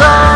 sun.